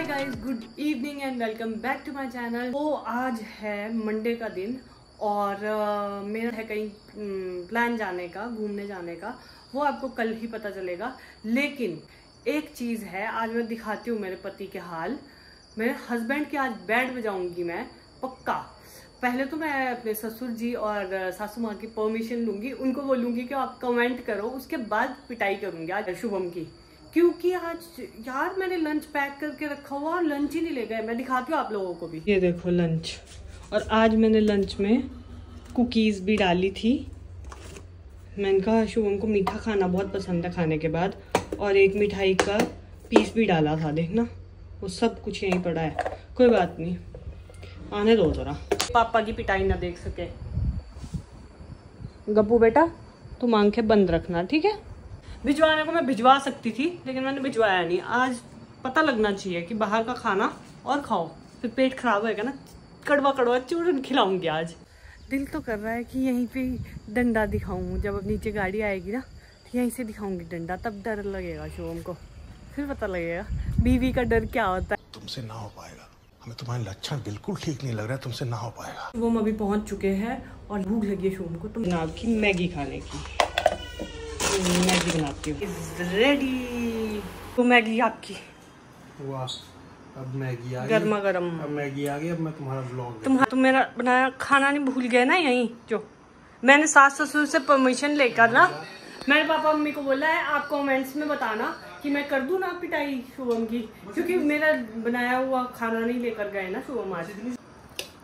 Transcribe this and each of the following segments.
Hi guys good evening and welcome back to my channel तो आज है Monday का दिन और uh, मेरा है कहीं प्लान जाने का घूमने जाने का वो आपको कल ही पता चलेगा। लेकिन एक चीज़ है आज मैं दिखाती हूँ मेरे पति के हाल। मेरे हस्बैंड के आज बेड बजाऊँगी मैं पक्का। पहले तो मैं अपने ससुर जी और सासू माँ की परमिशन लूँगी उनको बोलूँगी कि आप कमेंट करो उसके बाद पिटाई करूँगी आज शुभम की। क्योंकि आज यार मैंने लंच पैक करके रखा हुआ और लंच ही नहीं ले गए। मैं दिखाती हूँ आप लोगों को भी। ये देखो लंच और आज मैंने लंच में कुकीज़ भी डाली थी। मैंने कहा शुभम को मीठा खाना बहुत पसंद है खाने के बाद। और एक मिठाई का पीस भी डाला था देखना। वो सब कुछ यहीं पड़ा है। कोई बात नहीं। आने दो ज़रा। पापा की पिटाई ना देख सके। गप्पू बेटा तुम आँखें बंद रखना ठीक है? भिजवाने को मैं भिजवा सकती थी लेकिन मैंने भिजवाया नहीं। आज पता लगना चाहिए कि बाहर का खाना और खाओ। फिर पेट खराब होएगा ना कड़वा कड़वा चूरन खिलाऊँगी आज। दिल तो कर रहा है कि यहीं पे डंडा दिखाऊँ। जब अब नीचे गाड़ी आएगी ना तो यहीं से दिखाऊँगी डंडा। तब डर लगेगा शुभम को फिर पता लगेगा बीवी का डर क्या होता है। तुमसे ना हो पाएगा। हमें तुम्हारे लक्षण बिल्कुल ठीक नहीं लग रहा है। तुमसे ना हो पाएगा। शुभम अभी पहुँच चुके हैं और भूख लगी है शुभम को तो जनाब की मैगी खाने की। मैगी बनाती हूँ। रेडी तो मैगी आपकी। वाह अब मैगी आ गर्मा गर्म अब मैगी आ गई अब मैं तुम्हारा ब्लॉग तुम तुम मेरा बनाया खाना नहीं भूल गए ना यहीं? जो? मैंने सास ससुर से परमिशन लेकर ना मैंने पापा मम्मी को बोला है आप कमेंट्स में बताना कि मैं कर दूँ ना पिटाई शुभम की? क्योंकि मेरा बनाया हुआ खाना नहीं लेकर गए ना शुभम आज।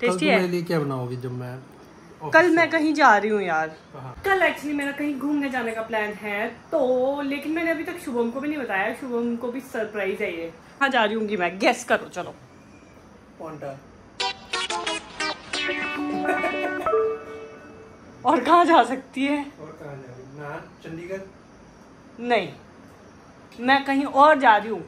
टेस्टी है। लिए क्या बनाओगी जब मैं कल मैं कहीं जा रही हूँ यार। कल एक्चुअली मेरा कहीं घूमने जाने का प्लान है तो लेकिन मैंने अभी तक शुभम को भी नहीं बताया। शुभम को भी सरप्राइज़ है ये। कहाँ जा रही हूँ मैं। गेस करो चलो। और कहाँ जा सकती है? और कहाँ जा रही ना चंडीगढ़? नहीं। मैं कहीं और जा रही हूँ।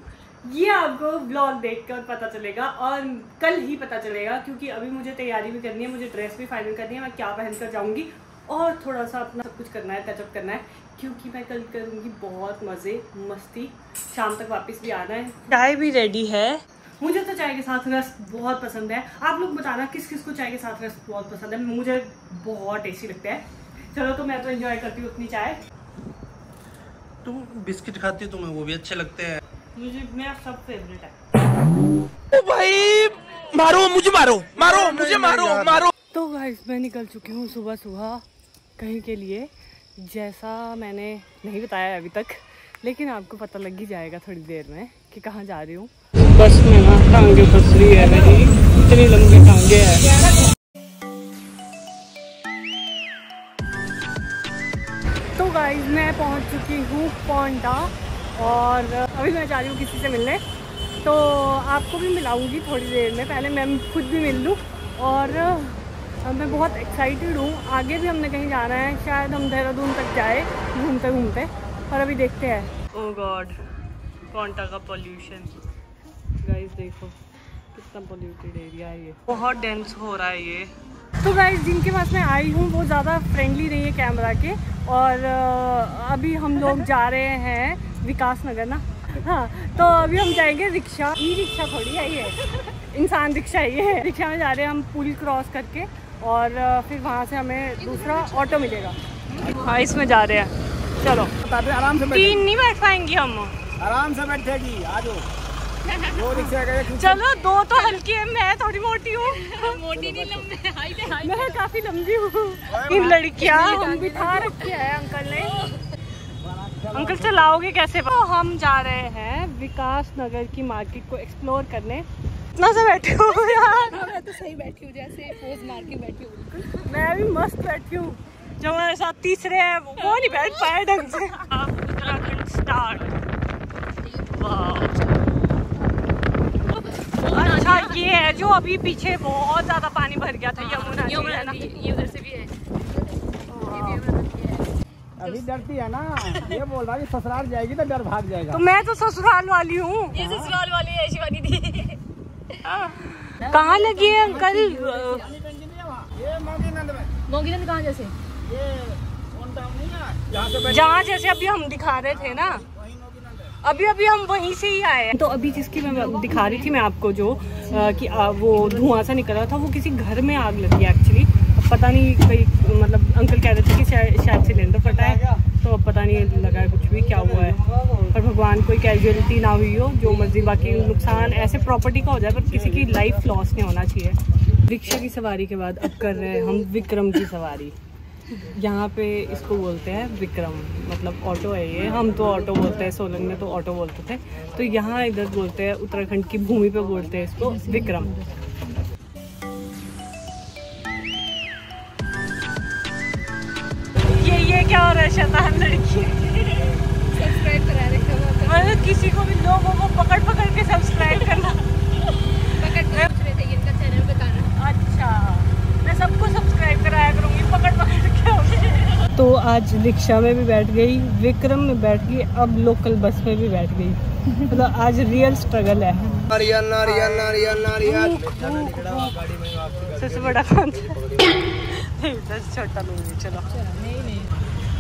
ये आपको ब्लॉग देखकर पता चलेगा और कल ही पता चलेगा क्योंकि अभी मुझे तैयारी भी करनी है मुझे ड्रेस भी फाइनल करनी है मैं क्या पहन कर जाऊँगी और थोड़ा सा अपना सब कुछ करना है टचअप करना है क्योंकि मैं कल करूँगी बहुत मज़े मस्ती। शाम तक वापस भी आना है। चाय भी रेडी है। मुझे तो चाय के साथ रस बहुत पसंद है। आप लोग बताना किस किस को चाय के साथ रस बहुत पसंद है। मुझे बहुत टेस्टी लगता है। चलो तो मैं तो एंजॉय करती हूँ अपनी चाय। तुम बिस्किट खाती हो तुम्हें वो भी अच्छे लगते हैं। मुझे मेरा सब फेवरेट है। भाई मारो मुझे मारो मारो मुझे मारो मारो। तो गाइस मैं निकल चुकी हूँ सुबह सुबह कहीं के लिए जैसा मैंने नहीं बताया अभी तक लेकिन आपको पता लग ही जाएगा थोड़ी देर में कि कहाँ जा रही हूँ। बस में ना टांगे फंस रही है मेरी इतनी लंबी टांगे है। तो गाइस मैं पहुँच चुकी हूँ पोंटा और अभी मैं जा रही हूँ किसी से मिलने। तो आपको भी मिलाऊँगी थोड़ी देर में। पहले मैं खुद भी मिल लूँ और मैं बहुत एक्साइटेड हूँ। आगे भी हमने कहीं जाना है शायद हम देहरादून तक जाए घूमते घूमते। और अभी देखते हैं। ओ गॉड पोंटा का पोल्यूशन गाइस देखो कितना पोल्यूटेड एरिया है ये। बहुत डेंस हो रहा है ये। तो गाइस जिनके पास मैं आई हूँ वो ज़्यादा फ्रेंडली नहीं है कैमरा के। और अभी हम लोग जा रहे हैं विकास नगर ना? हाँ तो अभी हम जाएँगे रिक्शा। ई रिक्शा थोड़ी है ये। इंसान रिक्शा ही है रिक्शा में जा रहे हैं हम पुल क्रॉस करके और फिर वहाँ से हमें दूसरा ऑटो मिलेगा। हाँ इसमें जा रहे हैं। चलो। आराम से तीन नहीं बैठ पाएँगे हम। आराम से बैठेगी। आ जाओ। वो रिक्शा का एक- चलो दो तो हल्की है मैं थोड़ी मोटी हूँ। मोटी नहीं लंबी। मैं काफ़ी लंबी हूँ। इन लड़कियाँ हम बिठा रखी है अंकल ने। अंकल चलाओगे कैसे? तो हम जा रहे हैं विकास नगर की मार्केट को एक्सप्लोर करने। इतना से बैठी हूँ यार। मैं तो सही बैठी हूँ जैसे पोज मार के बैठी हूँ मैं भी मस्त बैठी हूँ। जो हमारे साथ तीसरे हैं वो नहीं बैठ पाए ढंग से। उत्तराखंड स्टार्ट अच्छा ये है जो अभी पीछे बहुत ज़्यादा पानी भर गया था यमुना जी, है ना? ये उधर से भी है। अभी डरती है ना। ये बोल रहा है ससुराल जाएगी तो डर भाग जाएगा। तो मैं तो ससुराल वाली हूँ। ये ससुराल वाली है शिवानी दी कहाँ लगी है अंकल? ये मोगीनंद कहाँ जैसे? ये कौन टाउन नहीं है जहाँ से बैठ जहाँ जैसे अभी हम दिखा रहे थे ना। अभी अभी हम वहीं से ही आए हैं। तो अभी जिसकी मैं दिखा रही थी मैं आपको जो आ, कि आ, वो धुआँ सा निकल रहा था वो किसी घर में आग लगी एक्चुअली पता नहीं कोई मतलब अंकल कह रहे थे कि शायद शायद सिलेंडर फटा है तो अब पता नहीं लगा है कुछ भी क्या हुआ है। पर भगवान कोई कैजुअलिटी ना हुई हो, जो मर्ज़ी, बाकी नुकसान, ऐसे प्रॉपर्टी का हो जाए, पर किसी की लाइफ लॉस नहीं होना चाहिए। रिक्शा की सवारी के बाद अब कर रहे हैं हम विक्रम की सवारी। यहाँ पे इसको बोलते हैं विक्रम मतलब ऑटो है ये। हम तो ऑटो बोलते हैं, सोलन में तो ऑटो बोलते थे। तो यहाँ इधर बोलते हैं, उत्तराखंड की भूमि पे बोलते हैं इसको विक्रम। शैतान लड़की। सब्सक्राइब करा रखा मतलब किसी को भी लोगों को पकड़ पकड़ के सब्सक्राइब करना। पकड़ के पूछ रहे थे इनका चैनल बताना अच्छा। मैं सबको सब्सक्राइब कराया करूँगी पकड़ पकड़ के तो आज रिक्शा में भी बैठ गई विक्रम में बैठ गई अब लोकल बस में भी बैठ गई। मतलब आज रियल स्ट्रगल है। नारियल नारियल नारियल नारियल। सबसे बड़ा कौन छोटा चलो।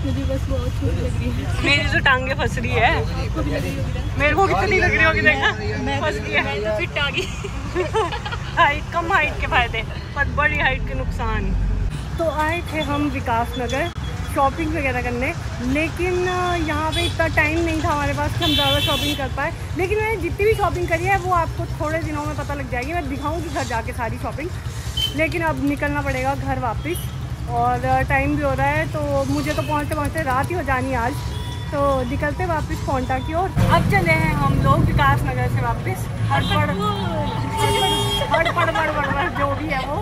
मुझे बस बहुत छोटी लग रही है। मेरी जो टांगे फंस रही है। मेरे को कितनी लग रही होगी देखा? फंस रही है। फिट आ गई। हाइट कम हाइट के फ़ायदे पर बड़ी हाइट के नुकसान। तो आए थे हम विकास नगर शॉपिंग वगैरह करने। लेकिन यहाँ पे इतना टाइम नहीं था हमारे पास कि हम ज़्यादा शॉपिंग कर पाए। लेकिन मैंने जितनी भी शॉपिंग करी है वो आपको थोड़े दिनों में पता लग जाएगी। मैं दिखाऊँगी घर जाके सारी शॉपिंग लेकिन अब निकलना पड़ेगा घर वापस। और टाइम भी हो रहा है तो मुझे तो पहुँचते पहुँचते रात ही हो जानी आज। तो निकलते वापस पोंटा की ओर। अब चले हैं हम लोग विकास नगर से वापस। हड़पड़ हड़पड़ जो भी है वो।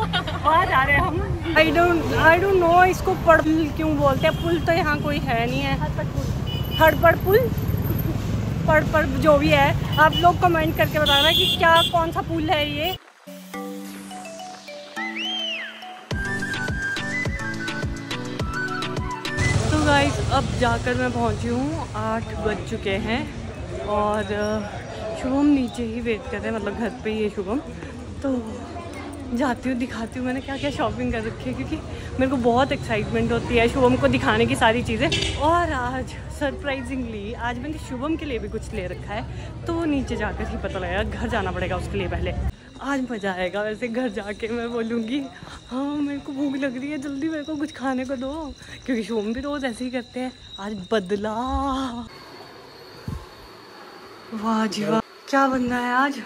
वहाँ जा रहे हैं हम। I don't I don't know इसको पड़ क्यों बोलते हैं। पुल तो यहाँ कोई है नहीं है। हड़पड़ पुल। पड़ पड़ जो भी है। आप लोग कमेंट करके बताना कि क्या कौन सा पुल है ये? गाइस अब जाकर मैं पहुँची हूँ। आठ बज चुके हैं और शुभम नीचे ही वेट कर रहे हैं मतलब घर पे ही है शुभम। तो जाती हूँ, दिखाती हूँ मैंने क्या क्या शॉपिंग कर रखी है, क्योंकि मेरे को बहुत एक्साइटमेंट होती है शुभम को दिखाने की सारी चीज़ें। और आज सरप्राइजिंगली आज मैंने शुभम के लिए भी कुछ ले रखा है तो नीचे जाकर ही पता लगेगा, घर जाना पड़ेगा उसके लिए पहले। आज मज़ा आएगा, वैसे घर जाके मैं बोलूँगी हाँ मेरे को भूख लग रही है जल्दी मेरे को कुछ खाने को दो। क्योंकि शोम भी रोज़ ऐसे ही करते हैं। आज बदला। वाह जी वाह। क्या बनना रहा है आज?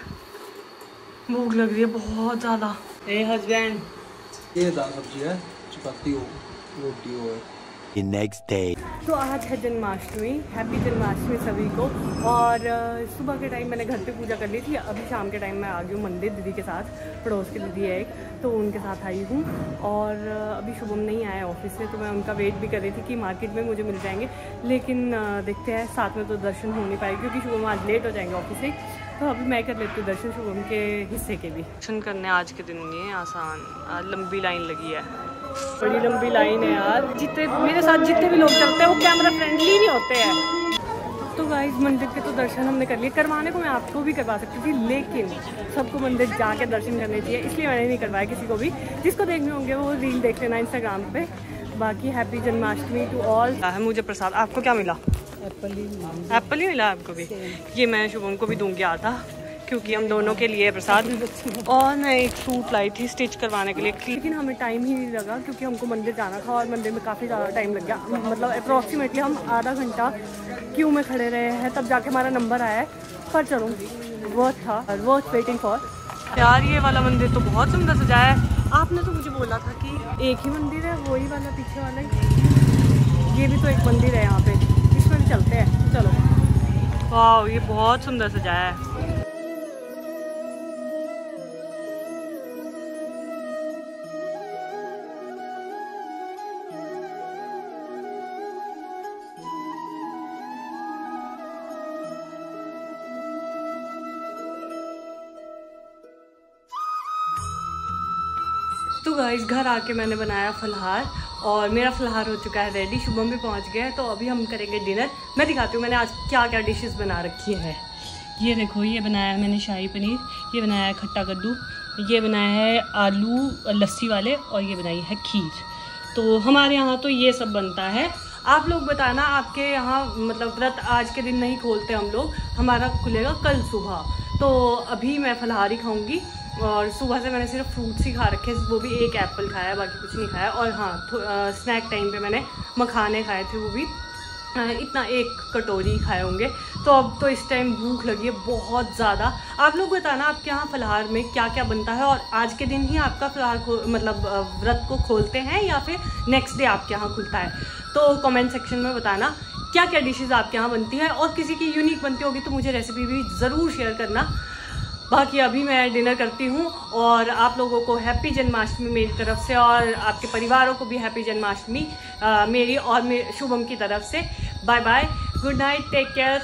भूख लग रही है बहुत ज़्यादा। ए हस्बैंड। ये दाल सब्ज़ी है चपाती हो रोटी हो The next day. तो आज है जन्माष्टमी हैप्पी जन्माष्टमी सभी को। और सुबह के टाइम मैंने घर पे पूजा कर ली थी अभी शाम के टाइम मैं आ गई हूँ मंदिर दीदी के साथ पड़ोस की दीदी है एक तो उनके साथ आई हूँ। और अभी शुभम नहीं आया ऑफ़िस से तो मैं उनका वेट भी कर रही थी कि मार्केट में मुझे मिल जाएँगे। लेकिन देखते हैं साथ में तो दर्शन हो नहीं पाए क्योंकि शुभम आज लेट हो जाएँगे ऑफ़िस से। तो अभी मैं कर लेती हूँ दर्शन शुभम के हिस्से के भी। दर्शन करने आज के दिन नहीं आसान आज लंबी लाइन लगी है। बड़ी लंबी लाइन है यार। जितने मेरे साथ जितने भी लोग चलते हैं वो कैमरा फ्रेंडली नहीं होते हैं। तो गाइस मंदिर के तो दर्शन हमने कर लिए। करवाने को मैं आपको भी करवा सकती थी लेकिन सबको मंदिर जाके दर्शन करने चाहिए इसलिए मैंने नहीं करवाया किसी को भी। जिसको देखने होंगे वो रील देख लेना इंस्टाग्राम पे। बाकी हैप्पी जन्माष्टमी टू ऑल है मुझे प्रसाद। आपको क्या मिला? एप्पल ही एप्पल ही मिला आपको भी? ये मैं शुभम को भी दूँगी आधा। क्योंकि हम दोनों के लिए प्रसाद और मैं एक सूट लाई थी स्टिच करवाने के लिए। लेकिन हमें टाइम ही नहीं लगा क्योंकि हमको मंदिर जाना था और मंदिर में काफ़ी ज़्यादा टाइम लग गया। मतलब अप्रॉक्सीमेटली हम आधा घंटा क्यू में खड़े रहे हैं, तब जाके हमारा नंबर आया है। पर चलो वर्थ था वर्थ वेटिंग फॉर यार, ये वाला मंदिर तो बहुत सुंदर सजाया है। आपने तो मुझे बोला था कि एक ही मंदिर है, वही वाला पीछे वाला ही। ये भी तो एक मंदिर है यहाँ पे। इसमें भी चलते हैं। चलो। वाह ये बहुत सुंदर सजाया है। गाइस घर आके मैंने बनाया फलहार और मेरा फलहार हो चुका है रेडी शुभम भी पहुँच गया है तो अभी हम करेंगे डिनर मैं दिखाती हूँ, मैंने आज क्या क्या डिशेस बना रखी है। ये देखो, ये बनाया है मैंने शाही पनीर, ये बनाया है खट्टा कद्दू, ये बनाया है आलू, लस्सी वाले और ये बनाई है खीर। तो हमारे यहाँ तो ये सब बनता है। आप लोग बताना, आपके यहाँ मतलब व्रत आज के दिन नहीं खोलते हम लोग, हमारा खुलेगा कल सुबह। तो अभी मैं फलहारी खाऊँगी। और सुबह से मैंने सिर्फ़ फ्रूट्स ही खा रखे वो भी एक एप्पल खाया, बाकी कुछ नहीं खाया। और हाँ स्नैक टाइम पे मैंने मखाने खाए थे, वो भी। इतना एक कटोरी खाए होंगे। तो अब तो इस टाइम भूख लगी है बहुत ज़्यादा। आप लोग बताना, आपके यहाँ फलहार में क्या क्या बनता है? और आज के दिन ही आपका फलहार मतलब व्रत को खोलते हैं या फिर नेक्स्ट डे आपके यहाँ खुलता है? तो कमेंट सेक्शन में बताना क्या क्या डिशेज़ आपके यहाँ बनती है? और किसी की यूनिक बनती होगी तो मुझे रेसिपी भी ज़रूर शेयर करना। बाकी अभी मैं डिनर करती हूँ और आप लोगों को हैप्पी जन्माष्टमी मेरी तरफ़ से और आपके परिवारों को भी हैप्पी जन्माष्टमी मेरी और मे शुभम की तरफ़ से। Bye bye good night. Take care.